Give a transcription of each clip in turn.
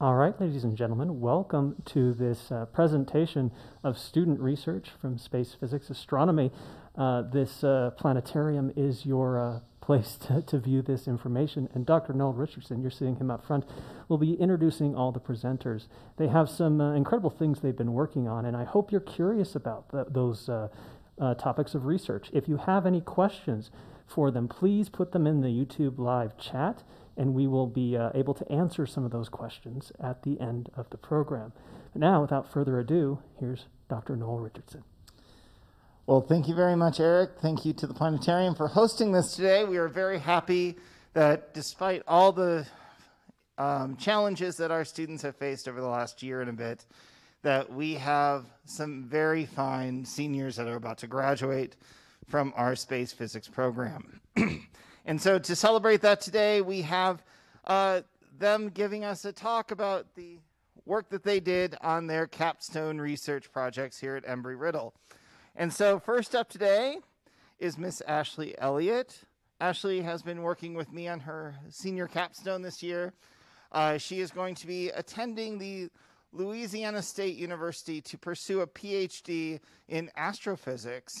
All right, ladies and gentlemen, welcome to this uh, presentation of student research from space physics astronomy. Uh, this uh, planetarium is your uh, place to, to view this information. And Dr. Noel Richardson, you're seeing him up front, will be introducing all the presenters. They have some uh, incredible things they've been working on, and I hope you're curious about the, those uh, topics of research. If you have any questions for them, please put them in the YouTube live chat and we will be uh, able to answer some of those questions at the end of the program. But now, without further ado, here's Dr. Noel Richardson. Well, thank you very much, Eric. Thank you to the planetarium for hosting this today. We are very happy that despite all the um, challenges that our students have faced over the last year and a bit, that we have some very fine seniors that are about to graduate from our space physics program. And so to celebrate that today, we have uh, them giving us a talk about the work that they did on their capstone research projects here at Embry-Riddle. And so first up today is Miss Ashley Elliott. Ashley has been working with me on her senior capstone this year. Uh, she is going to be attending the Louisiana State University to pursue a PhD in astrophysics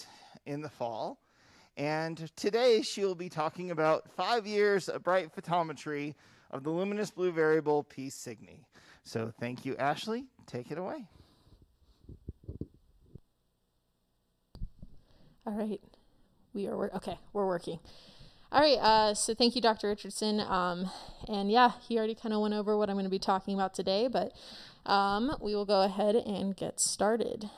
in the fall. And today she will be talking about five years of BRITE photometry of the luminous blue variable P Cygni. So thank you, Ashley. Take it away. All right. We are, okay, we're working. All right, uh, so thank you, Dr. Richardson. Um, and yeah, he already kind of went over what I'm going to be talking about today, but um, we will go ahead and get started.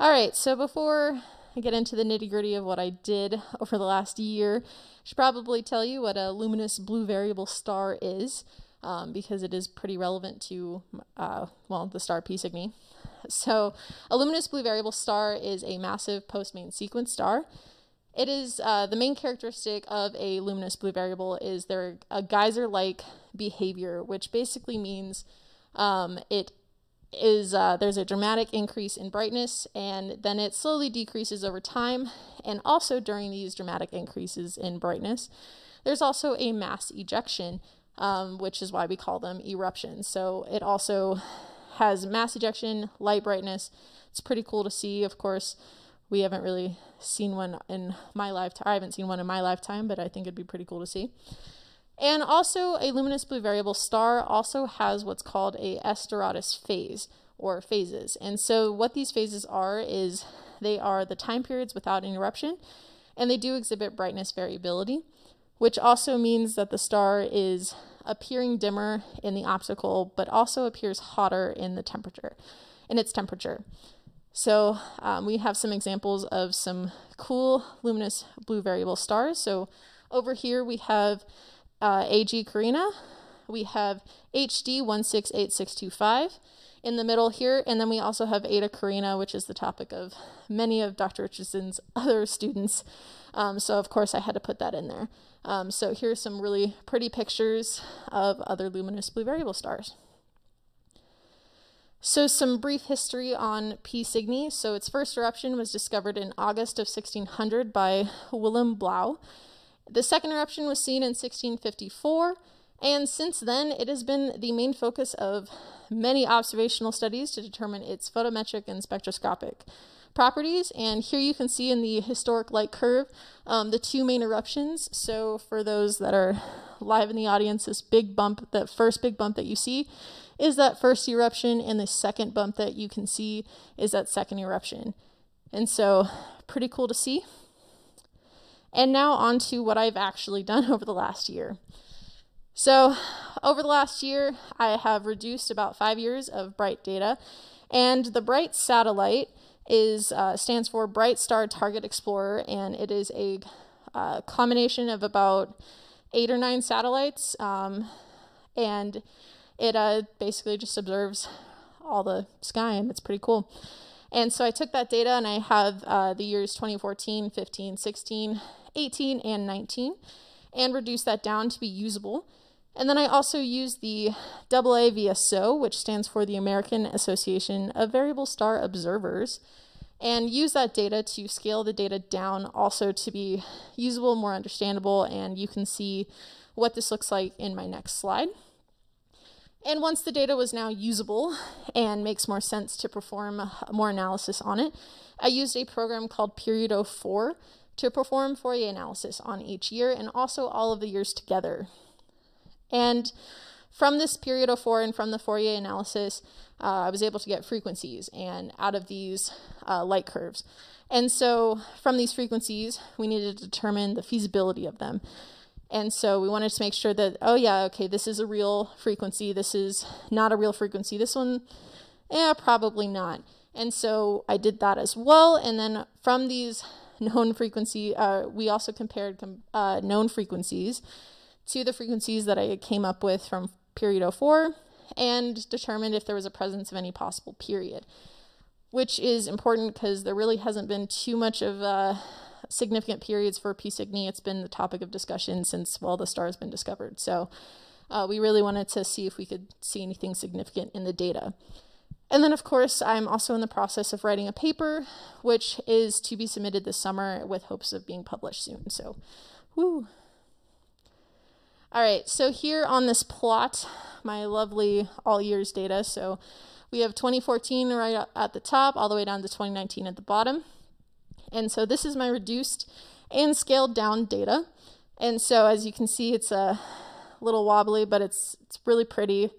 All right, so before get into the nitty gritty of what I did over the last year, I should probably tell you what a luminous blue variable star is, um, because it is pretty relevant to, uh, well, the star P Cygni. So, a luminous blue variable star is a massive post main sequence star. It is uh, the main characteristic of a luminous blue variable is their a geyser-like behavior, which basically means um, it is uh, there's a dramatic increase in brightness and then it slowly decreases over time and also during these dramatic increases in brightness there's also a mass ejection um, which is why we call them eruptions. So it also has mass ejection light brightness. It's pretty cool to see of course. We haven't really seen one in my lifetime i haven't seen one in my lifetime but i think it'd be pretty cool to see and also, a luminous blue variable star also has what's called a Doradus phase or phases. And so, what these phases are is they are the time periods without interruption, and they do exhibit brightness variability, which also means that the star is appearing dimmer in the optical, but also appears hotter in the temperature, in its temperature. So um, we have some examples of some cool luminous blue variable stars. So over here we have uh, AG Carinae. We have HD 168625 in the middle here, and then we also have Eta Carinae, which is the topic of many of Dr. Richardson's other students. Um, so, of course, I had to put that in there. Um, so, here's some really pretty pictures of other luminous blue variable stars. So, some brief history on P Cygni. So, its first eruption was discovered in August of 1600 by Willem Blaeu. The second eruption was seen in 1654, and since then it has been the main focus of many observational studies to determine its photometric and spectroscopic properties. And here you can see in the historic light curve um, the two main eruptions. So for those that are live in the audience, this big bump, that first big bump that you see is that first eruption, and the second bump that you can see is that second eruption. And so pretty cool to see. And now on to what I've actually done over the last year. So, over the last year, I have reduced about five years of BRITE data, and the BRITE satellite is uh, stands for Bright Star Target Explorer, and it is a uh, combination of about eight or nine satellites, um, and it uh, basically just observes all the sky, and it's pretty cool. And so I took that data, and I have uh, the years 2014, 15, 16, 18, and 19, and reduce that down to be usable. And then I also use the AA VSO, which stands for the American Association of Variable Star Observers, and use that data to scale the data down also to be usable, more understandable, and you can see what this looks like in my next slide. And once the data was now usable and makes more sense to perform more analysis on it, I used a program called Period04 to perform Fourier analysis on each year and also all of the years together. And from this Period04 and from the Fourier analysis, uh, I was able to get frequencies and out of these uh, light curves. And so from these frequencies, we needed to determine the feasibility of them. And so we wanted to make sure that, oh yeah, okay, this is a real frequency. This is not a real frequency. This one, yeah, probably not. And so I did that as well. And then from these known frequency, uh, we also compared com- uh, known frequencies to the frequencies that I came up with from Period04 and determined if there was a presence of any possible period, which is important because there really hasn't been too much of uh, significant periods for P Cygni. It's been the topic of discussion since, well, the star has been discovered. So uh, we really wanted to see if we could see anything significant in the data. And then, of course, I'm also in the process of writing a paper, which is to be submitted this summer with hopes of being published soon. So, woo. All right, so here on this plot, my lovely all years data. So we have 2014 right at the top, all the way down to 2019 at the bottom. And so this is my reduced and scaled down data. And so as you can see, it's a little wobbly, but it's, it's really pretty.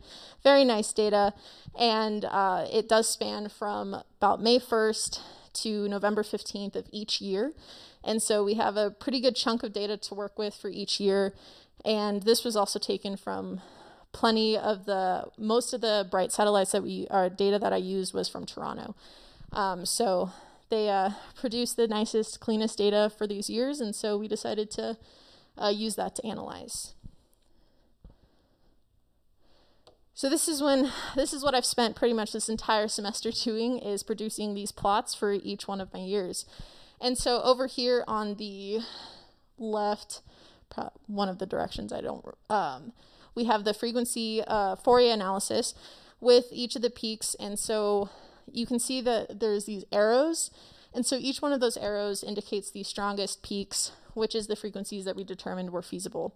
Very nice data. And uh, it does span from about May 1st to November 15th of each year. And so we have a pretty good chunk of data to work with for each year. And this was also taken from plenty of the, most of the BRITE satellites that we, our data that I used was from Toronto. Um, so they uh, produced the nicest, cleanest data for these years, and so we decided to uh, use that to analyze. So this is when this is what I've spent pretty much this entire semester doing is producing these plots for each one of my years. And so over here on the left, one of the directions I don't, um, we have the frequency uh, Fourier analysis with each of the peaks. And so you can see that there's these arrows. And so each one of those arrows indicates the strongest peaks, which is the frequencies that we determined were feasible.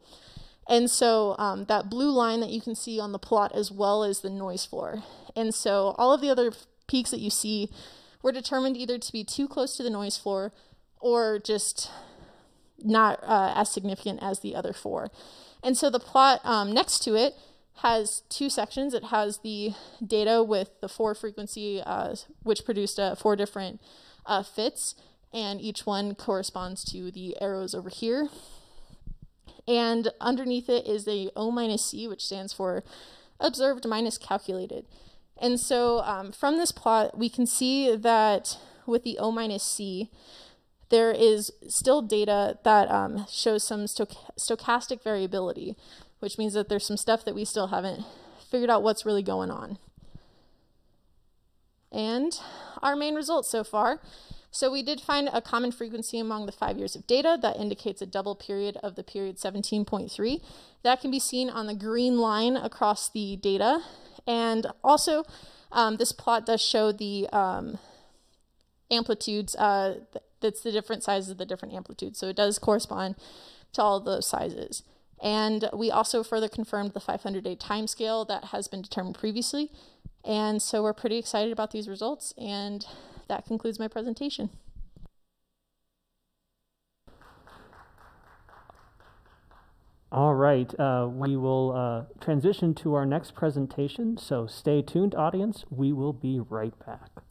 And so um, that blue line that you can see on the plot as well as the noise floor. And so all of the other peaks that you see were determined either to be too close to the noise floor or just not uh, as significant as the other four. And so the plot um, next to it has two sections. It has the data with the four frequency, uh, which produced uh, four different uh, fits, and each one corresponds to the arrows over here. And underneath it is the O minus C, which stands for observed minus calculated. And so um, from this plot, we can see that with the O minus C, there is still data that um, shows some stochastic variability which means that there's some stuff that we still haven't figured out what's really going on. And our main results so far. So we did find a common frequency among the five years of data that indicates a double period of the period 17.3. That can be seen on the green line across the data. And also, um, this plot does show the um, amplitudes, uh, that's the different sizes of the different amplitudes. So it does correspond to all those sizes. And we also further confirmed the 500 day timescale that has been determined previously. And so we're pretty excited about these results. And that concludes my presentation. All right, uh, we will uh, transition to our next presentation, so stay tuned, audience. We will be right back.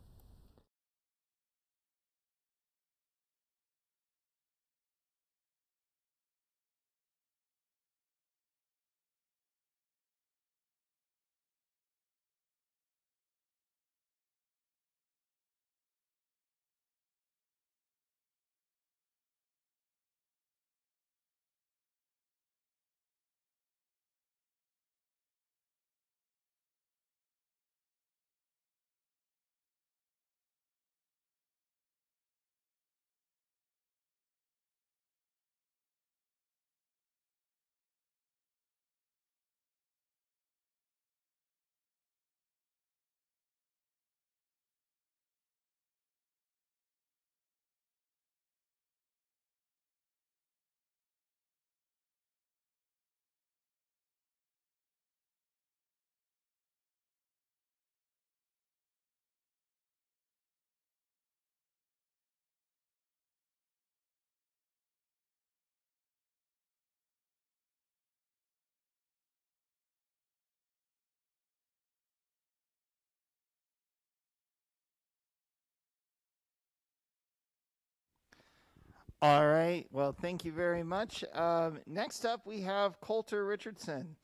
All right. Well, thank you very much. Um, next up, we have Colter Richardson.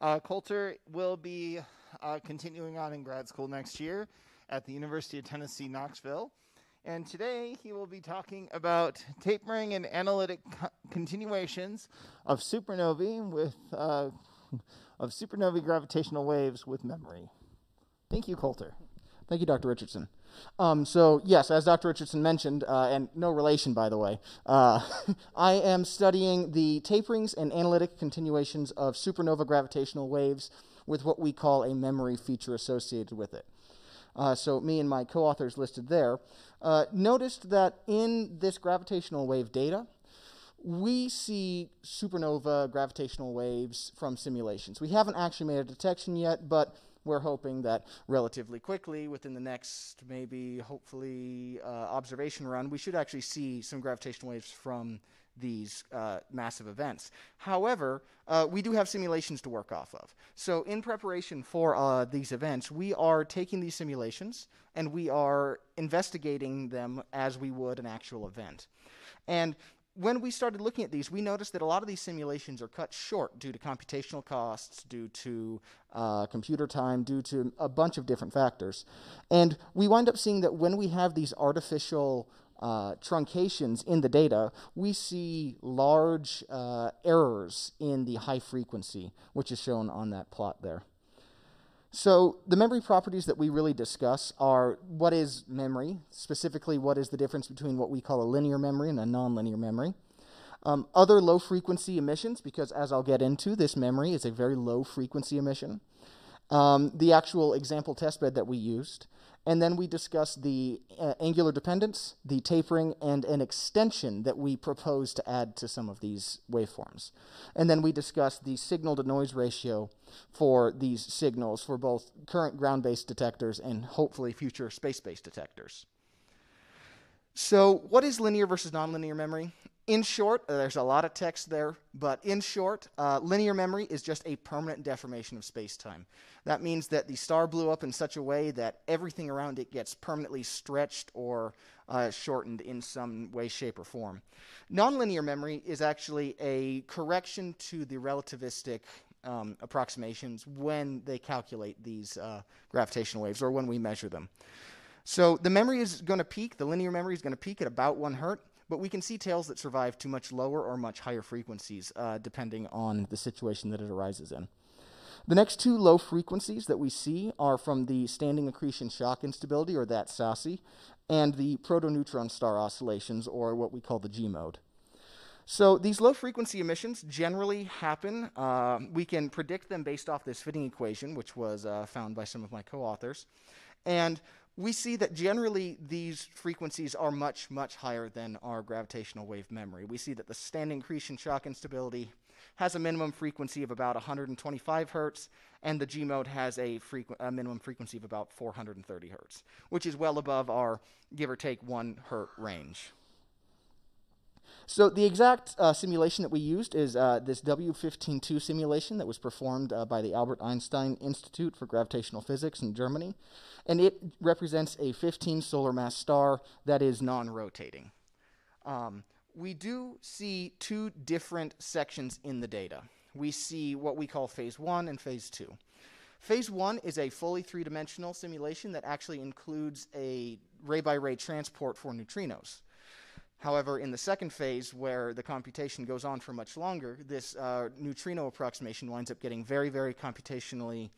Uh, Colter will be uh, continuing on in grad school next year at the University of Tennessee, Knoxville. And today he will be talking about tapering and analytic co- continuations of supernovae with uh, of supernovae gravitational waves with memory. Thank you, Colter. Thank you, Dr. Richardson. Um, so, yes, as Dr. Richardson mentioned, uh, and no relation, by the way, uh, I am studying the taperings and analytic continuations of supernova gravitational waves with what we call a memory feature associated with it. Uh, so, me and my co authors listed there uh, noticed that in this gravitational wave data, we see supernova gravitational waves from simulations. We haven't actually made a detection yet, but we're hoping that relatively quickly, within the next maybe hopefully uh, observation run, we should actually see some gravitational waves from these uh, massive events. However, uh, we do have simulations to work off of. So, in preparation for uh, these events, we are taking these simulations and we are investigating them as we would an actual event. And when we started looking at these, we noticed that a lot of these simulations are cut short due to computational costs, due to uh, computer time, due to a bunch of different factors. And we wind up seeing that when we have these artificial uh, truncations in the data, we see large uh, errors in the high frequency, which is shown on that plot there. So, the memory properties that we really discuss are what is memory, specifically, what is the difference between what we call a linear memory and a nonlinear memory. Um, other low frequency emissions, because as I'll get into, this memory is a very low frequency emission. Um, the actual example testbed that we used, and then we discuss the uh, angular dependence, the tapering, and an extension that we propose to add to some of these waveforms. And then we discuss the signal to noise ratio for these signals for both current ground based detectors and hopefully future space based detectors. So, what is linear versus nonlinear memory? In short, uh, there's a lot of text there, but in short, uh, linear memory is just a permanent deformation of space time. That means that the star blew up in such a way that everything around it gets permanently stretched or uh, shortened in some way, shape, or form. Nonlinear memory is actually a correction to the relativistic um, approximations when they calculate these uh, gravitational waves or when we measure them. So the memory is going to peak, the linear memory is going to peak at about one hertz but we can see tails that survive to much lower or much higher frequencies, uh, depending on the situation that it arises in. The next two low frequencies that we see are from the standing accretion shock instability, or that SASI, and the protoneutron star oscillations, or what we call the G mode. So these low frequency emissions generally happen. Uh, we can predict them based off this fitting equation, which was uh, found by some of my co authors. And we see that generally these frequencies are much, much higher than our gravitational wave memory. We see that the standing accretion shock instability has a minimum frequency of about 125 hertz, and the G mode has a, frequ- a minimum frequency of about 430 hertz, which is well above our give or take one hertz range. So the exact uh, simulation that we used is uh, this W152 simulation that was performed uh, by the Albert Einstein Institute for Gravitational Physics in Germany, and it represents a 15 solar mass star that is non-rotating. Um, we do see two different sections in the data. We see what we call phase one and phase two. Phase one is a fully three-dimensional simulation that actually includes a ray-by-ray transport for neutrinos. However, in the second phase, where the computation goes on for much longer, this uh, neutrino approximation winds up getting very, very computationally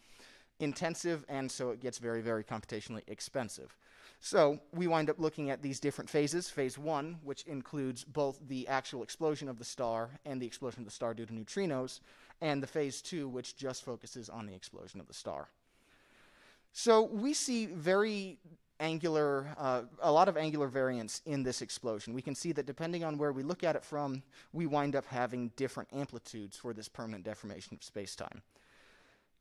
intensive, and so it gets very, very computationally expensive. So we wind up looking at these different phases. Phase one, which includes both the actual explosion of the star and the explosion of the star due to neutrinos, and the phase two, which just focuses on the explosion of the star. So we see very angular, uh, a lot of angular variance in this explosion. We can see that depending on where we look at it from, we wind up having different amplitudes for this permanent deformation of space-time.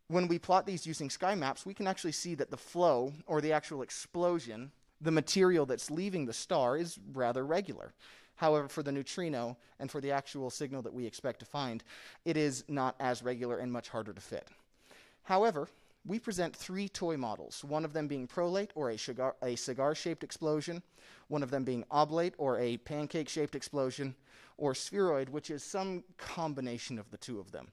When we plot these using sky maps, we can actually see that the flow, or the actual explosion, the material that's leaving the star is rather regular. However, for the neutrino and for the actual signal that we expect to find, it is not as regular and much harder to fit. However, we present three toy models, one of them being prolate or a cigar, a cigar-shaped explosion, one of them being oblate or a pancake-shaped explosion, or spheroid, which is some combination of the two of them.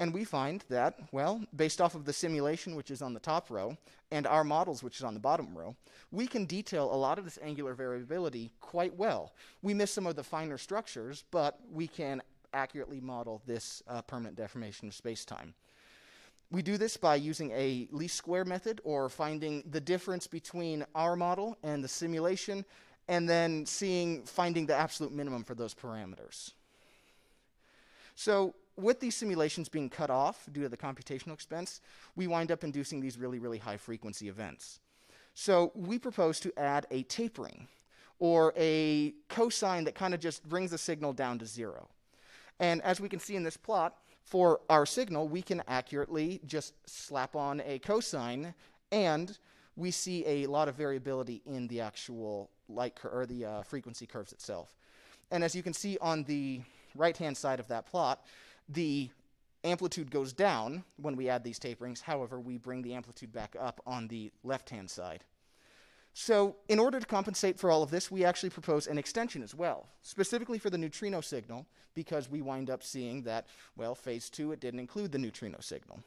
And we find that, well, based off of the simulation, which is on the top row, and our models, which is on the bottom row, we can detail a lot of this angular variability quite well. We miss some of the finer structures, but we can accurately model this uh, permanent deformation of space-time. We do this by using a least square method or finding the difference between our model and the simulation and then seeing finding the absolute minimum for those parameters. So with these simulations being cut off due to the computational expense, we wind up inducing these really, really high frequency events. So we propose to add a tapering or a cosine that kind of just brings the signal down to zero. And as we can see in this plot, for our signal, we can accurately just slap on a cosine, and we see a lot of variability in the actual light cur- or the uh, frequency curves itself. And as you can see on the right-hand side of that plot, the amplitude goes down when we add these taperings. However, we bring the amplitude back up on the left-hand side. So in order to compensate for all of this, we actually propose an extension as well, specifically for the neutrino signal, because we wind up seeing that, well, phase two, it didn't include the neutrino signal.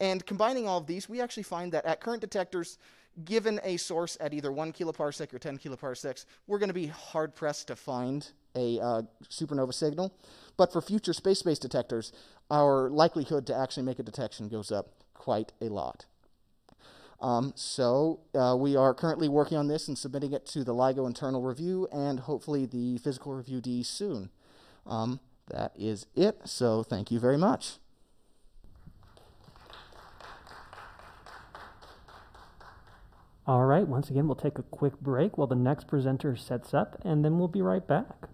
And combining all of these, we actually find that at current detectors, given a source at either 1 kiloparsec or 10 kiloparsecs, we're going to be hard pressed to find a uh, supernova signal. But for future space based detectors, our likelihood to actually make a detection goes up quite a lot. Um, so uh, we are currently working on this and submitting it to the LIGO internal review and hopefully the physical review D soon. Um, that is it. So thank you very much. All right, once again, we'll take a quick break while the next presenter sets up, and then we'll be right back.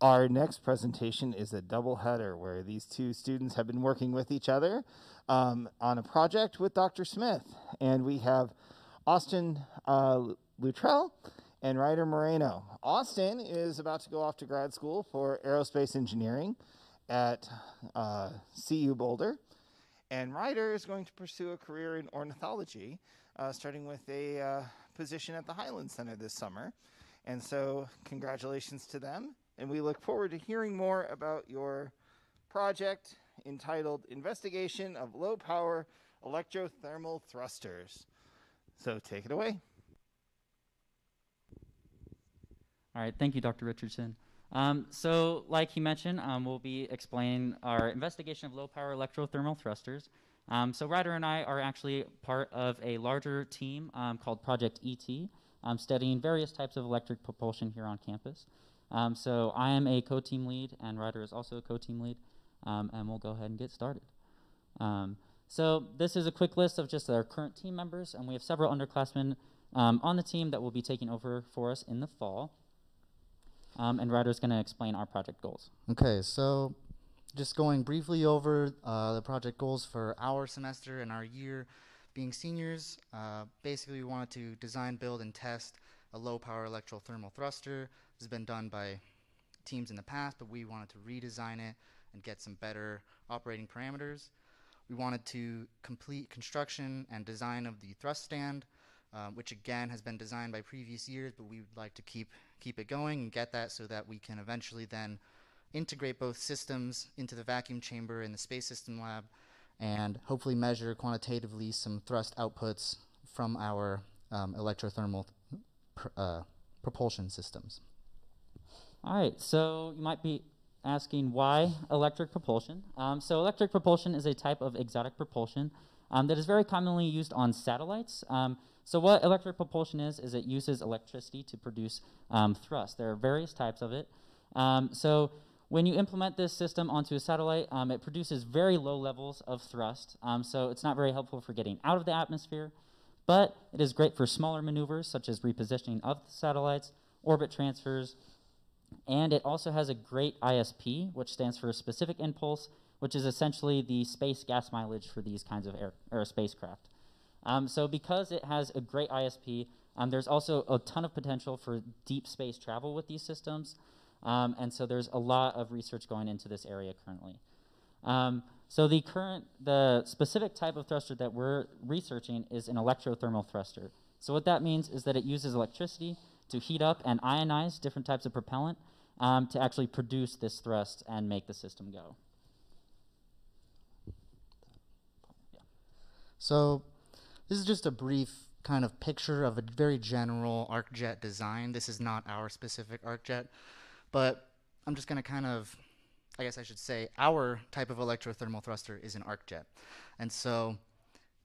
Our next presentation is a double header where these two students have been working with each other um, on a project with Dr. Smith. And we have Austin uh, Luttrell and Ryder Moreno. Austin is about to go off to grad school for aerospace engineering at uh, CU Boulder. And Ryder is going to pursue a career in ornithology, uh, starting with a uh, position at the Highland Center this summer. And so, congratulations to them and we look forward to hearing more about your project entitled Investigation of Low Power Electrothermal Thrusters. So take it away. All right, thank you, Dr. Richardson. Um, so, like he mentioned, um, we'll be explaining our investigation of low power electrothermal thrusters. Um, so, Ryder and I are actually part of a larger team um, called Project ET, um, studying various types of electric propulsion here on campus. Um, so I am a co-team lead, and Ryder is also a co-team lead, um, and we'll go ahead and get started. Um, so this is a quick list of just our current team members, and we have several underclassmen um, on the team that will be taking over for us in the fall. Um, and Ryder is going to explain our project goals. Okay, so just going briefly over uh, the project goals for our semester and our year being seniors. Uh, basically, we wanted to design, build, and test a low power electrothermal thruster has been done by teams in the past, but we wanted to redesign it and get some better operating parameters. We wanted to complete construction and design of the thrust stand, uh, which again has been designed by previous years, but we would like to keep keep it going and get that so that we can eventually then integrate both systems into the vacuum chamber in the space system lab and hopefully measure quantitatively some thrust outputs from our um, electrothermal uh, propulsion systems. All right, so you might be asking why electric propulsion. Um, so electric propulsion is a type of exotic propulsion um, that is very commonly used on satellites. Um, so what electric propulsion is, is it uses electricity to produce um, thrust. There are various types of it. Um, so when you implement this system onto a satellite, um, it produces very low levels of thrust. so it's not very helpful for getting out of the atmosphere, but it is great for smaller maneuvers such as repositioning of satellites, orbit transfers, and it also has a great ISP, which stands for specific impulse, which is essentially the space gas mileage for these kinds of air, air spacecraft. Um, so because it has a great ISP, um, there's also a ton of potential for deep space travel with these systems. Um, and so there's a lot of research going into this area currently. Um, so the current, the specific type of thruster that we're researching is an electrothermal thruster. So what that means is that it uses electricity to heat up and ionize different types of propellant um, to actually produce this thrust and make the system go. So this is just a brief kind of picture of a very general ArcJet design. This is not our specific ArcJet, but I'm just going to kind of, I guess I should say, our type of electrothermal thruster is an ArcJet. And so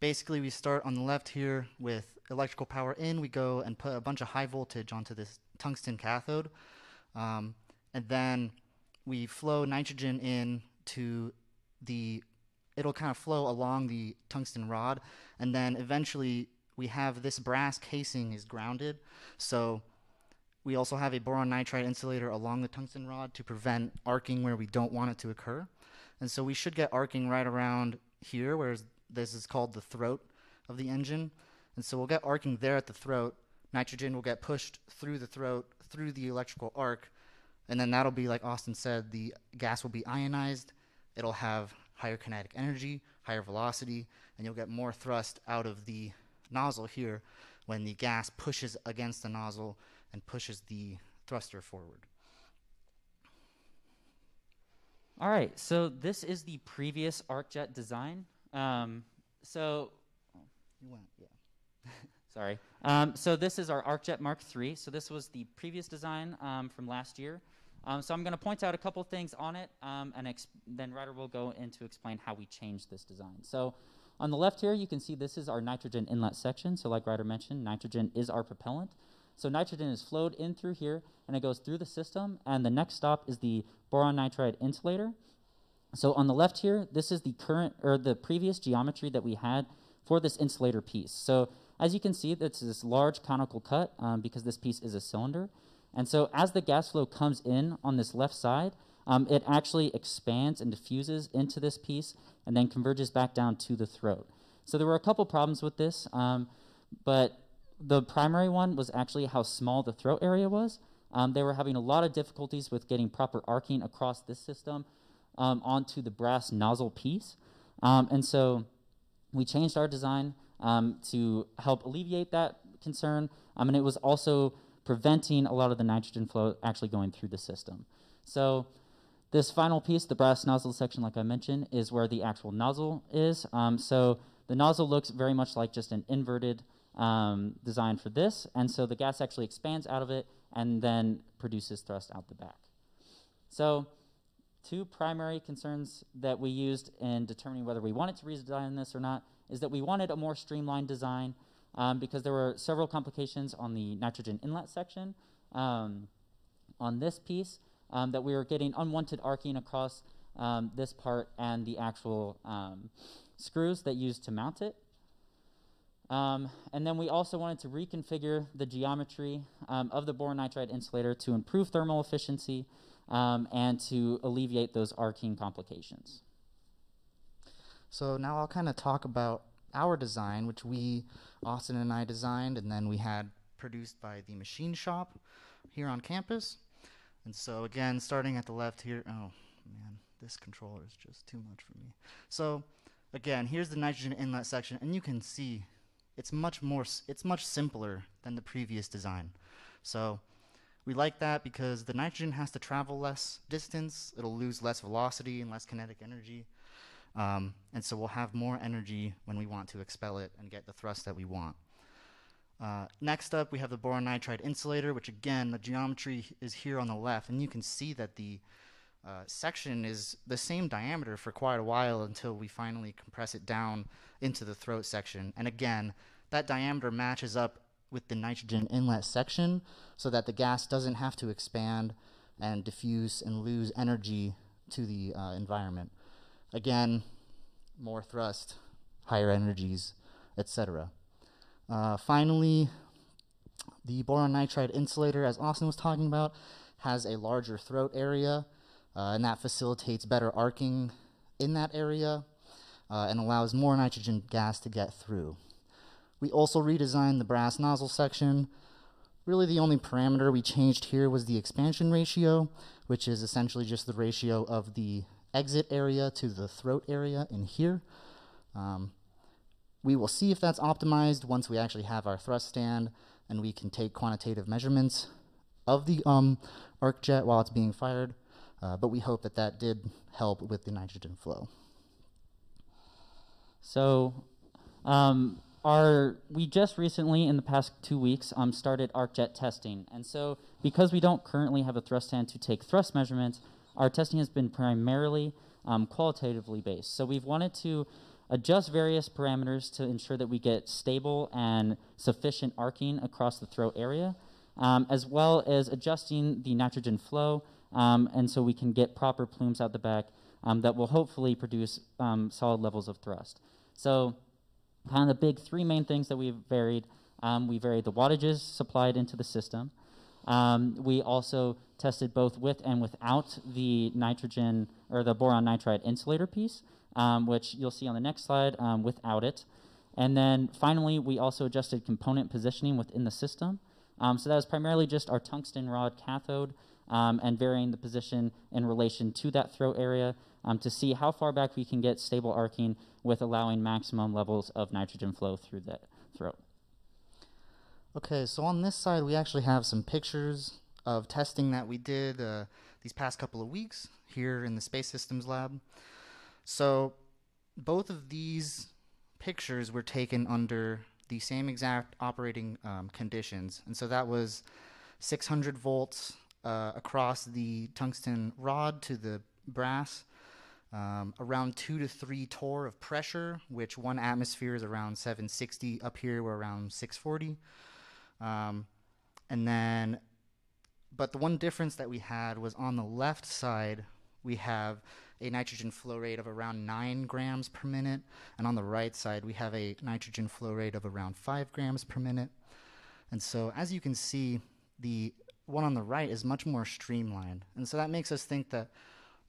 basically we start on the left here with electrical power in. We go and put a bunch of high voltage onto this tungsten cathode. Um, and then we flow nitrogen in to the it'll kind of flow along the tungsten rod and then eventually we have this brass casing is grounded so we also have a boron nitride insulator along the tungsten rod to prevent arcing where we don't want it to occur and so we should get arcing right around here where this is called the throat of the engine and so we'll get arcing there at the throat nitrogen will get pushed through the throat through the electrical arc and then that'll be like austin said the gas will be ionized it'll have higher kinetic energy, higher velocity, and you'll get more thrust out of the nozzle here when the gas pushes against the nozzle and pushes the thruster forward. All right, so this is the previous ArcJet design. Um, so, you went, yeah. sorry. Um, so this is our ArcJet Mark III. So this was the previous design um, from last year. Um, so I'm going to point out a couple things on it, um, and then Ryder will go into explain how we changed this design. So on the left here, you can see this is our nitrogen inlet section. So like Ryder mentioned, nitrogen is our propellant. So nitrogen is flowed in through here, and it goes through the system, and the next stop is the boron nitride insulator. So on the left here, this is the current, or the previous geometry that we had for this insulator piece. So as you can see, it's this large conical cut um, because this piece is a cylinder. And so as the gas flow comes in on this left side, um, it actually expands and diffuses into this piece and then converges back down to the throat. So there were a couple problems with this, um, but the primary one was actually how small the throat area was. Um, they were having a lot of difficulties with getting proper arcing across this system um, onto the brass nozzle piece. Um, and so we changed our design um, to help alleviate that concern. and it was also preventing a lot of the nitrogen flow actually going through the system. So this final piece, the brass nozzle section, like I mentioned, is where the actual nozzle is. Um, so the nozzle looks very much like just an inverted um, design for this, and so the gas actually expands out of it and then produces thrust out the back. So two primary concerns that we used in determining whether we wanted to redesign this or not is that we wanted a more streamlined design um, because there were several complications on the nitrogen inlet section. Um, on this piece, um, that we were getting unwanted arcing across um, this part and the actual um, screws that used to mount it. Um, and then we also wanted to reconfigure the geometry of the boron nitride insulator to improve thermal efficiency Um, and to alleviate those arcing complications. So now I'll kind of talk about our design, which we, Austin and I designed, and then we had produced by the machine shop here on campus. And so again, starting at the left here, oh man, this controller is just too much for me. So again, here's the nitrogen inlet section, and you can see it's much more, it's much simpler than the previous design. So we like that because the nitrogen has to travel less distance, it'll lose less velocity and less kinetic energy. Um, and so we'll have more energy when we want to expel it and get the thrust that we want. Uh, next up, we have the boron nitride insulator, which again, the geometry is here on the left, and you can see that the uh, section is the same diameter for quite a while until we finally compress it down into the throat section. And again, that diameter matches up with the nitrogen inlet section so that the gas doesn't have to expand and diffuse and lose energy to the uh, environment. Again, more thrust, higher energies, etc. Uh, finally, the boron nitride insulator, as Austin was talking about, has a larger throat area, uh, and that facilitates better arcing in that area uh, and allows more nitrogen gas to get through. We also redesigned the brass nozzle section. Really the only parameter we changed here was the expansion ratio, which is essentially just the ratio of the exit area to the throat area in here. Um, we will see if that's optimized once we actually have our thrust stand and we can take quantitative measurements of the um, arc jet while it's being fired, uh, but we hope that that did help with the nitrogen flow. So, um, our we just recently in the past two weeks um, started ArcJet testing, and so because we don't currently have a thrust stand to take thrust measurements, our testing has been primarily um, qualitatively based. So we've wanted to adjust various parameters to ensure that we get stable and sufficient arcing across the throat area, um, as well as adjusting the nitrogen flow, um, and so we can get proper plumes out the back um, that will hopefully produce um, solid levels of thrust. So kind of the big three main things that we've varied. Um, we varied the wattages supplied into the system. Um, we also tested both with and without the nitrogen or the boron nitride insulator piece, um, which you'll see on the next slide um, without it. And then finally, we also adjusted component positioning within the system. Um, so that was primarily just our tungsten rod cathode um, and varying the position in relation to that throat area um, to see how far back we can get stable arcing with allowing maximum levels of nitrogen flow through the throat. Okay, so on this side, we actually have some pictures of testing that we did uh, these past couple of weeks here in the Space Systems Lab. So both of these pictures were taken under the same exact operating um, conditions. And so that was 600 volts uh, across the tungsten rod to the brass, um, around two to three torr of pressure, which one atmosphere is around 760. Up here, we're around 640. Um, and then, but the one difference that we had was on the left side, we have a nitrogen flow rate of around 9 grams per minute, and on the right side, we have a nitrogen flow rate of around 5 grams per minute. And so, as you can see, the one on the right is much more streamlined. And so that makes us think that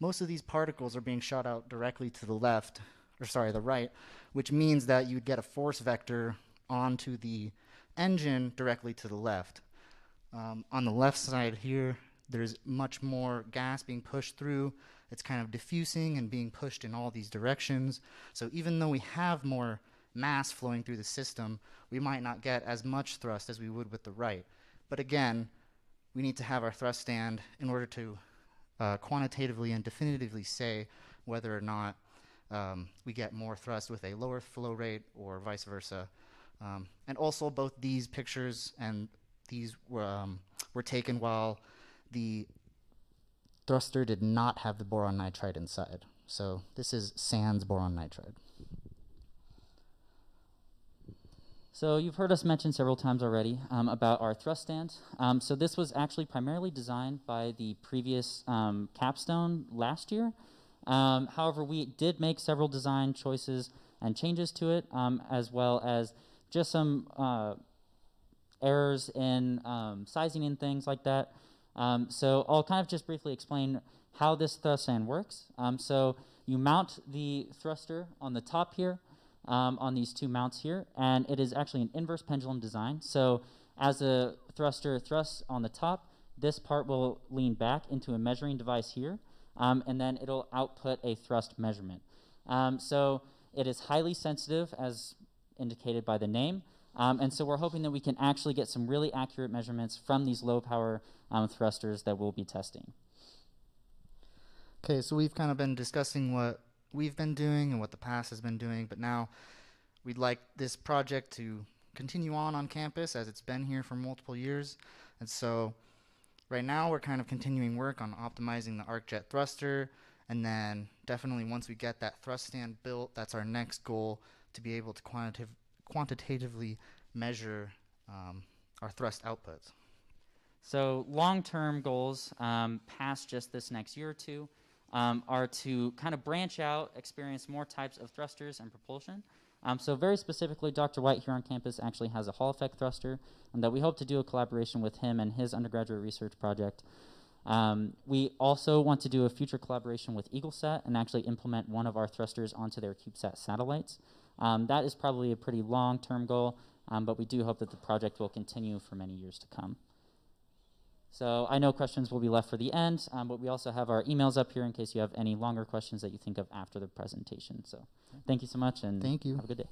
most of these particles are being shot out directly to the left, or sorry, the right, which means that you'd get a force vector onto the engine directly to the left. Um, on the left side here, there's much more gas being pushed through. It's kind of diffusing and being pushed in all these directions. So even though we have more mass flowing through the system, we might not get as much thrust as we would with the right. But again, we need to have our thrust stand in order to uh, quantitatively and definitively say whether or not um, we get more thrust with a lower flow rate or vice versa. Um, and also, both these pictures and these were, um, were taken while the thruster did not have the boron nitride inside. So this is sans boron nitride. So you've heard us mention several times already um, about our thrust stand. Um, so this was actually primarily designed by the previous um, capstone last year. Um, however, we did make several design choices and changes to it, um, as well as just some uh, errors in um, sizing and things like that. so I'll kind of just briefly explain how this thrust stand works. so you mount the thruster on the top here um, on these two mounts here, and it is actually an inverse pendulum design. So as the thruster thrusts on the top, this part will lean back into a measuring device here, um, and then it'll output a thrust measurement. Um, so it is highly sensitive, as indicated by the name, um, and so we're hoping that we can actually get some really accurate measurements from these low power um, thrusters that we'll be testing. Okay, so we've kind of been discussing what we've been doing and what the past has been doing, but now we'd like this project to continue on on campus as it's been here for multiple years. And so right now we're kind of continuing work on optimizing the ArcJet thruster. And then definitely once we get that thrust stand built, that's our next goal to be able to quantitative, quantitatively measure um, our thrust outputs. So long-term goals um, past just this next year or two um, are to kind of branch out, experience more types of thrusters and propulsion. Um, so very specifically, Dr. White here on campus actually has a Hall effect thruster and that we hope to do a collaboration with him and his undergraduate research project. Um, we also want to do a future collaboration with EagleSat and actually implement one of our thrusters onto their CubeSat satellites. Um, that is probably a pretty long-term goal, um, but we do hope that the project will continue for many years to come. So I know questions will be left for the end, um, but we also have our emails up here in case you have any longer questions that you think of after the presentation. So thank you so much, and Thank you. have a good day.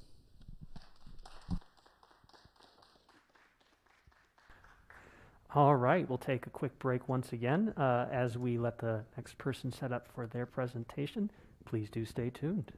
All right, we'll take a quick break once again uh, as we let the next person set up for their presentation. Please do stay tuned.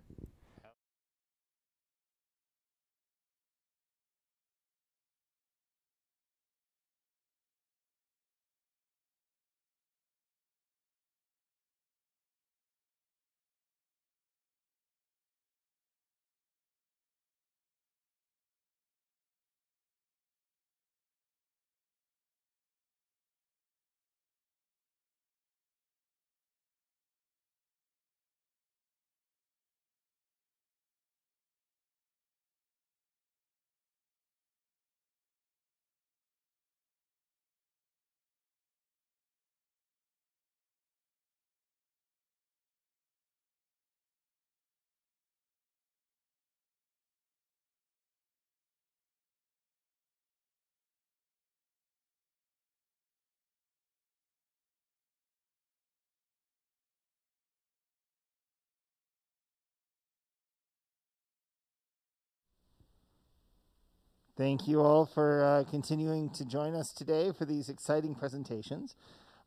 Thank you all for uh, continuing to join us today for these exciting presentations.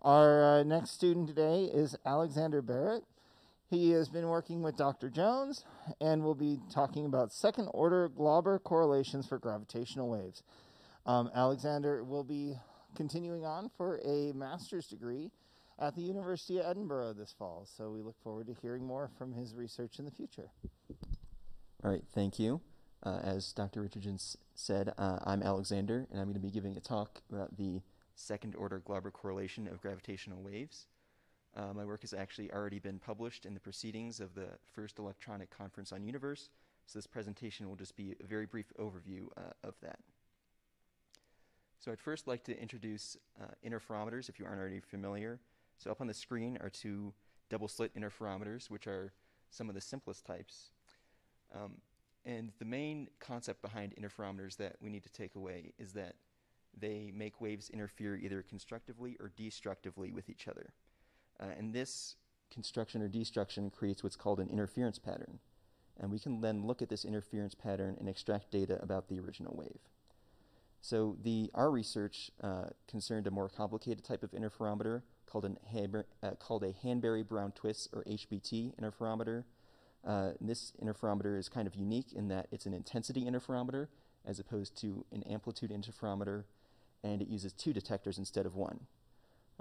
Our uh, next student today is Alexander Barrett. He has been working with Dr. Jones and will be talking about second order Glauber correlations for gravitational waves. Um, Alexander will be continuing on for a master's degree at the University of Edinburgh this fall, so we look forward to hearing more from his research in the future. All right, thank you. Uh, as Dr. Richardson said, uh, I'm Alexander, and I'm going to be giving a talk about the second order Glauber correlation of gravitational waves. Uh, my work has actually already been published in the proceedings of the first electronic conference on universe, so this presentation will just be a very brief overview uh, of that. So I'd first like to introduce uh, interferometers if you aren't already familiar. So up on the screen are two double slit interferometers, which are some of the simplest types. Um, and the main concept behind interferometers that we need to take away is that they make waves interfere either constructively or destructively with each other. Uh, and this construction or destruction creates what's called an interference pattern. And we can then look at this interference pattern and extract data about the original wave. So the our research uh, concerned a more complicated type of interferometer called, an uh, called a Hanbury-Brown Twiss or HBT interferometer. Uh, this interferometer is kind of unique in that it's an intensity interferometer as opposed to an amplitude interferometer, and it uses two detectors instead of one.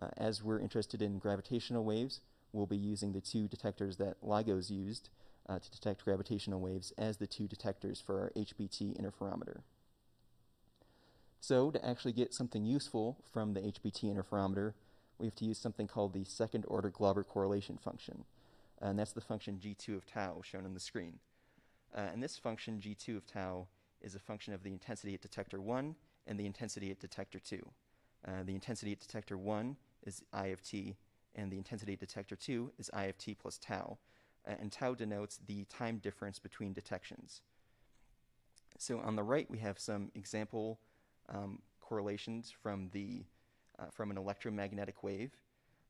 Uh, as we're interested in gravitational waves, we'll be using the two detectors that LIGO's used uh, to detect gravitational waves as the two detectors for our HBT interferometer. So to actually get something useful from the HBT interferometer, we have to use something called the second order Glauber correlation function. And that's the function g2 of tau shown on the screen. Uh, and this function g2 of tau is a function of the intensity at detector 1 and the intensity at detector 2. Uh, the intensity at detector 1 is I of t, and the intensity at detector 2 is I of t plus tau. Uh, and tau denotes the time difference between detections. So on the right, we have some example um, correlations from, the, uh, from an electromagnetic wave.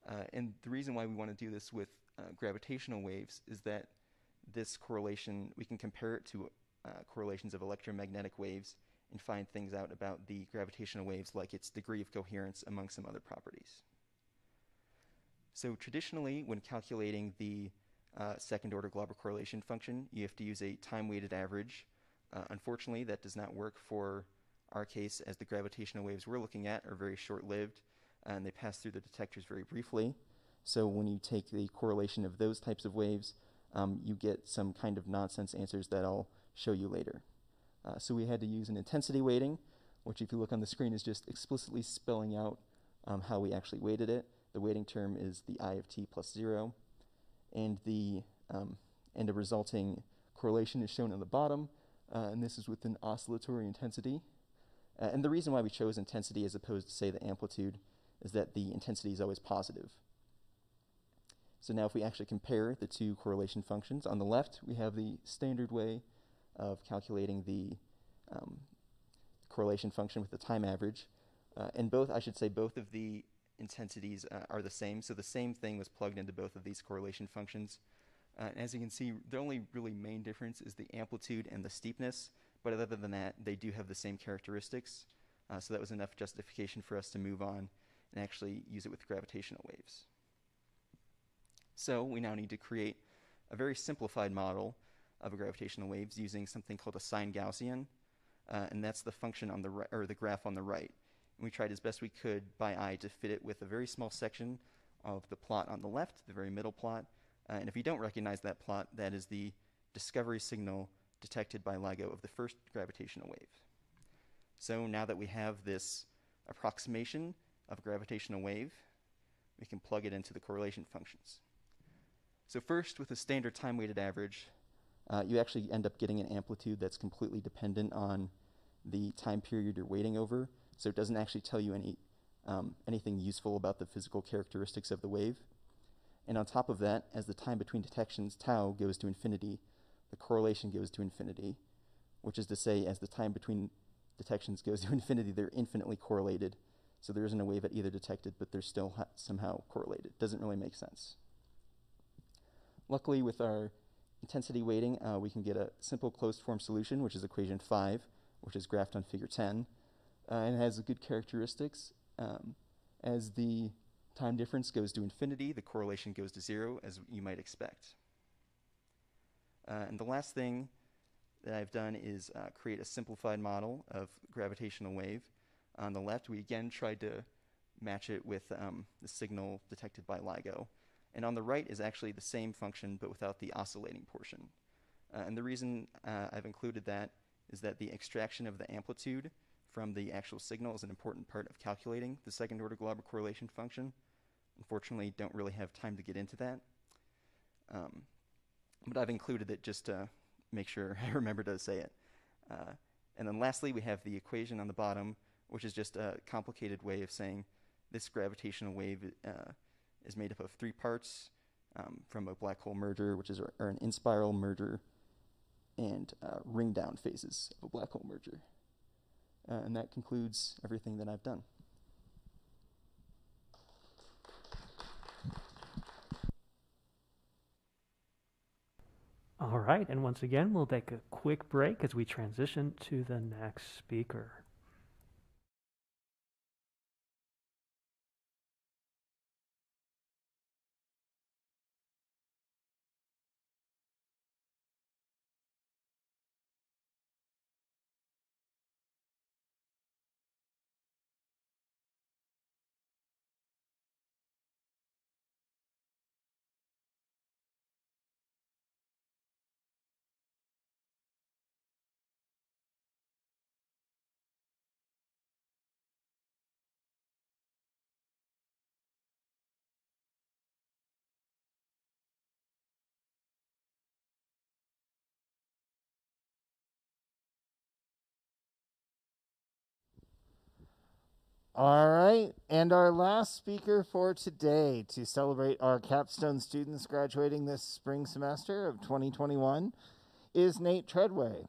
Uh, and the reason why we want to do this with uh, gravitational waves is that this correlation, we can compare it to uh, correlations of electromagnetic waves and find things out about the gravitational waves like its degree of coherence among some other properties. So traditionally, when calculating the uh, second order Glauber correlation function, you have to use a time weighted average. Uh, unfortunately, that does not work for our case, as the gravitational waves we're looking at are very short-lived, and they pass through the detectors very briefly. So when you take the correlation of those types of waves, um, you get some kind of nonsense answers that I'll show you later. Uh, so we had to use an intensity weighting, which if you look on the screen is just explicitly spelling out um, how we actually weighted it. The weighting term is the I of t plus zero, and the um, and a resulting correlation is shown on the bottom, uh, and this is with an oscillatory intensity. Uh, and the reason why we chose intensity as opposed to, say, the amplitude is that the intensity is always positive. So now if we actually compare the two correlation functions, on the left we have the standard way of calculating the um, correlation function with the time average. Uh, and both, I should say, both of the intensities uh, are the same. So the same thing was plugged into both of these correlation functions. Uh, as you can see, the only really main difference is the amplitude and the steepness. But other than that, they do have the same characteristics. Uh, so that was enough justification for us to move on and actually use it with gravitational waves. So we now need to create a very simplified model of a gravitational waves using something called a sine Gaussian, uh, and that's the function on the right, or the graph on the right. And we tried as best we could by eye to fit it with a very small section of the plot on the left, the very middle plot. Uh, and if you don't recognize that plot, that is the discovery signal detected by LIGO of the first gravitational wave. So now that we have this approximation of a gravitational wave, we can plug it into the correlation functions. So first, with a standard time-weighted average, uh, you actually end up getting an amplitude that's completely dependent on the time period you're waiting over. So it doesn't actually tell you any um, anything useful about the physical characteristics of the wave. And on top of that, as the time between detections, tau, goes to infinity, the correlation goes to infinity, which is to say, as the time between detections goes to infinity, they're infinitely correlated. So there isn't a wave at either detected, but they're still somehow correlated. Doesn't really make sense. Luckily, with our intensity weighting, uh, we can get a simple closed form solution, which is equation 5, which is graphed on figure 10, uh, and has good characteristics. Um, as the time difference goes to infinity, the correlation goes to zero, as you might expect. Uh, and the last thing that I've done is uh, create a simplified model of gravitational wave. On the left, we again tried to match it with um, the signal detected by LIGO. And on the right is actually the same function, but without the oscillating portion. Uh, and the reason uh, I've included that is that the extraction of the amplitude from the actual signal is an important part of calculating the second order Glauber correlation function. Unfortunately, don't really have time to get into that. Um, but I've included it just to make sure I remember to say it. Uh, and then lastly, we have the equation on the bottom, which is just a complicated way of saying this gravitational wave uh, is made up of three parts um, from a black hole merger, which is or an inspiral merger, and uh, ring down phases of a black hole merger. Uh, and that concludes everything that I've done. All right, and once again, we'll take a quick break as we transition to the next speaker. All right, and our last speaker for today to celebrate our capstone students graduating this spring semester of 2021 is Nate Treadway.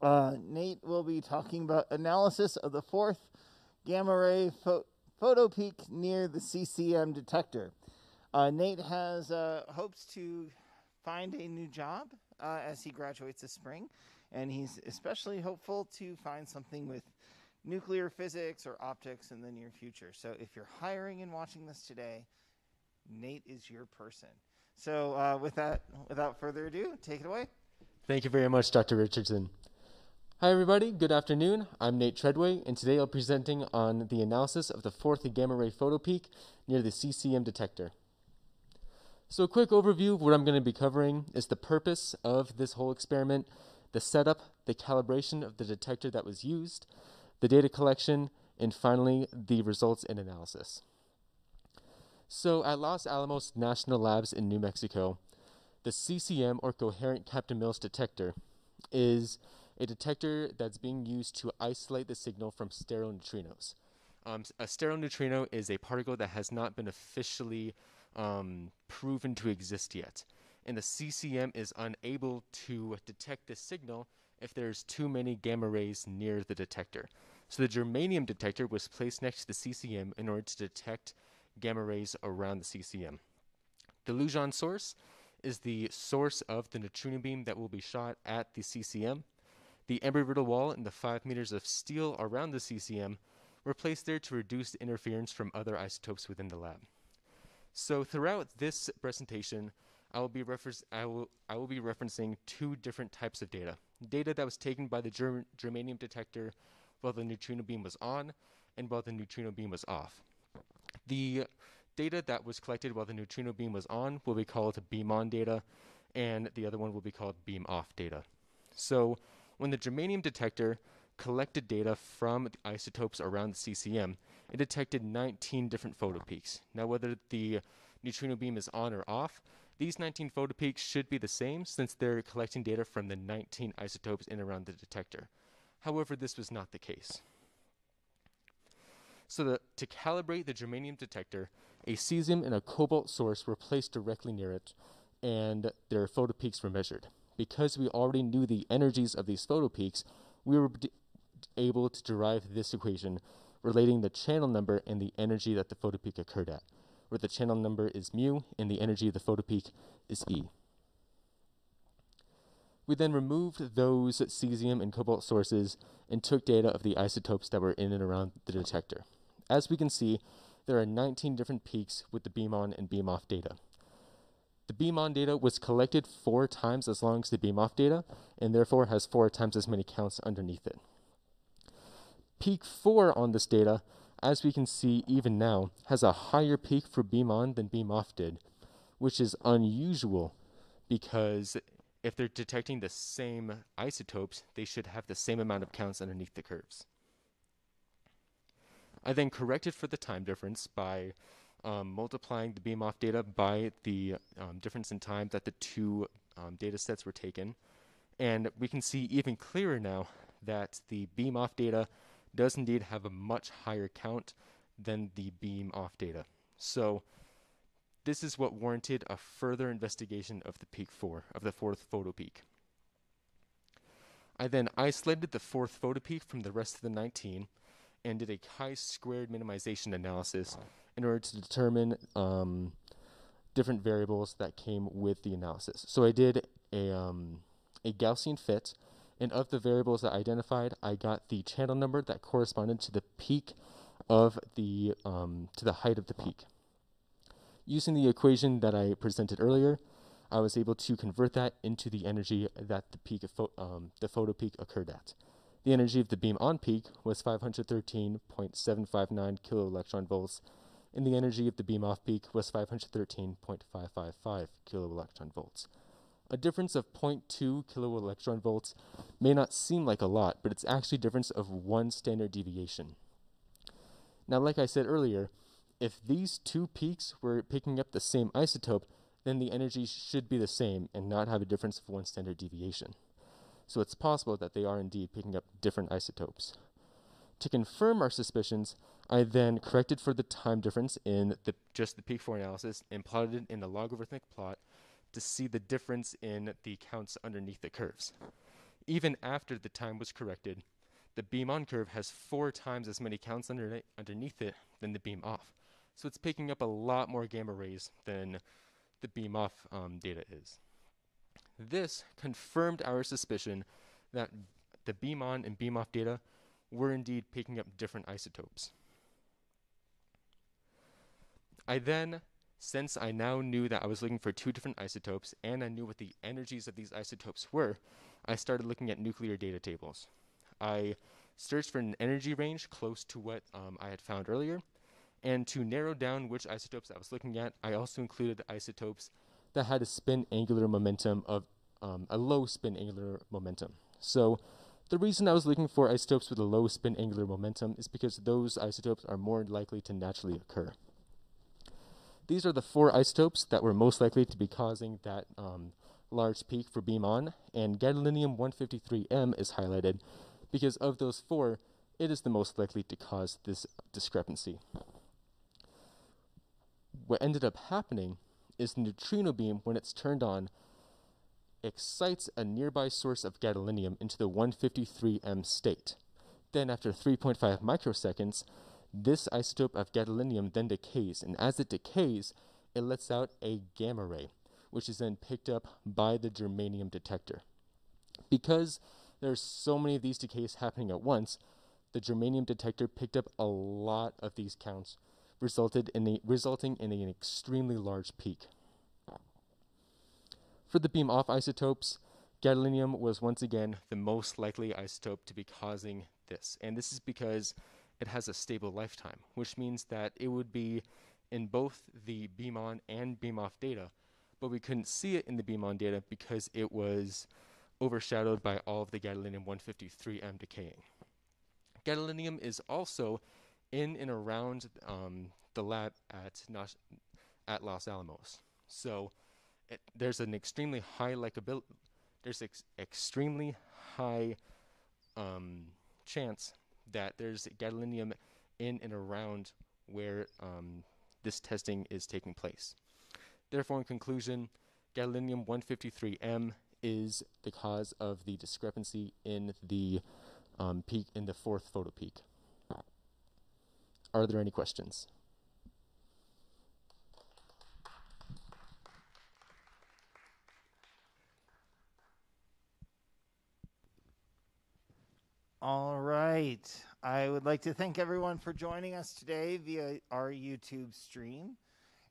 Uh, Nate will be talking about analysis of the fourth gamma ray pho- photo peak near the CCM detector. Uh, Nate has uh, hopes to find a new job uh, as he graduates this spring, and he's especially hopeful to find something with nuclear physics or optics in the near future. So if you're hiring and watching this today, Nate is your person. So uh, with that, without further ado, take it away. Thank you very much, Dr. Richardson. Hi, everybody. Good afternoon. I'm Nate Treadway, and today I'll be presenting on the analysis of the fourth gamma ray photo peak near the CCM detector. So, a quick overview of what I'm going to be covering is the purpose of this whole experiment, the setup, the calibration of the detector that was used, the data collection, and finally, the results and analysis. So, at Los Alamos National Labs in New Mexico, the CCM or coherent Captain Mills detector is a detector that's being used to isolate the signal from sterile neutrinos. Um, a sterile neutrino is a particle that has not been officially um, proven to exist yet. And the CCM is unable to detect this signal if there's too many gamma rays near the detector. So the germanium detector was placed next to the CCM in order to detect gamma rays around the CCM. The Lujan source is the source of the neutrino beam that will be shot at the CCM. The Embry-Riddle wall and the 5 meters of steel around the CCM were placed there to reduce the interference from other isotopes within the lab. So throughout this presentation, I will be, I will, I will be referencing two different types of data. Data that was taken by the ger germanium detector while the neutrino beam was on and while the neutrino beam was off. The data that was collected while the neutrino beam was on will be called beam on data, and the other one will be called beam off data. So when the germanium detector collected data from the isotopes around the CCM, it detected 19 different photopeaks. Now, whether the neutrino beam is on or off, these 19 photopeaks should be the same since they're collecting data from the 19 isotopes in around the detector. However, this was not the case. So the, to calibrate the germanium detector, a cesium and a cobalt source were placed directly near it, and their photopeaks were measured because we already knew the energies of these photopeaks, we were able to derive this equation relating the channel number and the energy that the photopeak occurred at, where the channel number is mu and the energy of the photopeak is E. We then removed those cesium and cobalt sources and took data of the isotopes that were in and around the detector. As we can see, there are 19 different peaks with the beam on and beam off data. The beam on data was collected four times as long as the beam off data, and therefore has four times as many counts underneath it. Peak 4 on this data, as we can see even now, has a higher peak for beam on than beam off did, which is unusual because if they're detecting the same isotopes, they should have the same amount of counts underneath the curves. I then corrected for the time difference by um, multiplying the beam off data by the um, difference in time that the two um, data sets were taken. And we can see even clearer now that the beam off data does indeed have a much higher count than the beam off data. So this is what warranted a further investigation of the peak 4, of the fourth photopeak. I then isolated the fourth photopeak from the rest of the 19 and did a chi-squared minimization analysis in order to determine um, different variables that came with the analysis. So I did a, um, a Gaussian fit, and of the variables that I identified, I got the channel number that corresponded to the peak of the, um, to the height of the peak. Using the equation that I presented earlier, I was able to convert that into the energy that the peak of um, the photo peak occurred at. The energy of the beam on peak was 513.759 kilo electron volts, and the energy of the beam off peak was 513.555 kilo electron volts. A difference of 0.2 kilo electron volts may not seem like a lot, but it's actually a difference of one standard deviation. Now, like I said earlier, if these two peaks were picking up the same isotope, then the energy should be the same and not have a difference of one standard deviation. So it's possible that they are indeed picking up different isotopes. To confirm our suspicions, I then corrected for the time difference in the, just the peak 4 analysis and plotted it in a logarithmic plot to see the difference in the counts underneath the curves. Even after the time was corrected, the beam on curve has four times as many counts under, underneath it than the beam off. So it's picking up a lot more gamma rays than the beam off um, data is. This confirmed our suspicion that the beam on and beam off data were indeed picking up different isotopes. I then, since I now knew that I was looking for two different isotopes and I knew what the energies of these isotopes were, I started looking at nuclear data tables. I searched for an energy range close to what um, I had found earlier. And to narrow down which isotopes I was looking at, I also included isotopes that had a spin angular momentum of um, a low spin angular momentum. So the reason I was looking for isotopes with a low spin angular momentum is because those isotopes are more likely to naturally occur. These are the four isotopes that were most likely to be causing that um, large peak for beam on, and gadolinium 153M is highlighted because of those four, it is the most likely to cause this discrepancy. What ended up happening is the neutrino beam, when it's turned on, excites a nearby source of gadolinium into the 153M state. Then, after 3.5 microseconds, this isotope of gadolinium then decays, and as it decays, it lets out a gamma ray, which is then picked up by the germanium detector. Because there's so many of these decays happening at once, the germanium detector picked up a lot of these counts, resulted in a, resulting in an extremely large peak. For the beam off isotopes, gadolinium was once again the most likely isotope to be causing this. And this is because it has a stable lifetime, which means that it would be in both the beam on and beam off data, but we couldn't see it in the beam on data because it was overshadowed by all of the gadolinium 153M decaying. Gadolinium is also in and around um, the lab at, at Los Alamos. So it, there's an extremely high likability, there's ex- extremely high um, chance that there's gadolinium in and around where um, this testing is taking place. Therefore, in conclusion, gadolinium 153M is the cause of the discrepancy in the um, peak in the fourth photo peak. Are there any questions? All right. I would like to thank everyone for joining us today via our YouTube stream.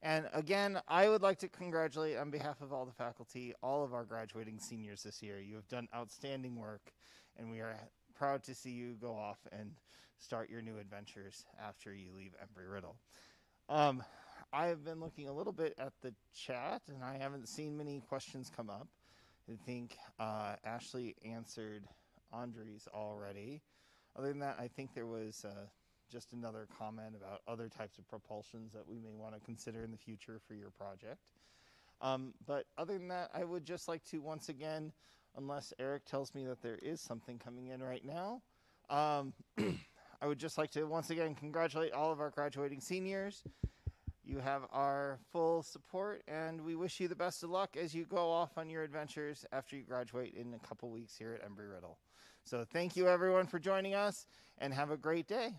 And again, I would like to congratulate, on behalf of all the faculty, all of our graduating seniors this year. You have done outstanding work, and we are proud to see you go off and start your new adventures after you leave Embry-Riddle. Um, I have been looking a little bit at the chat, and I haven't seen many questions come up. I think uh, Ashley answered Andres already. Other than that, I think there was uh, just another comment about other types of propulsions that we may want to consider in the future for your project. Um, but other than that, I would just like to once again, unless Eric tells me that there is something coming in right now, um, I would just like to once again congratulate all of our graduating seniors. You have our full support, and we wish you the best of luck as you go off on your adventures after you graduate in a couple weeks here at Embry Riddle. So thank you everyone for joining us and have a great day.